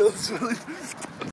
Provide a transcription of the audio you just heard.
feels really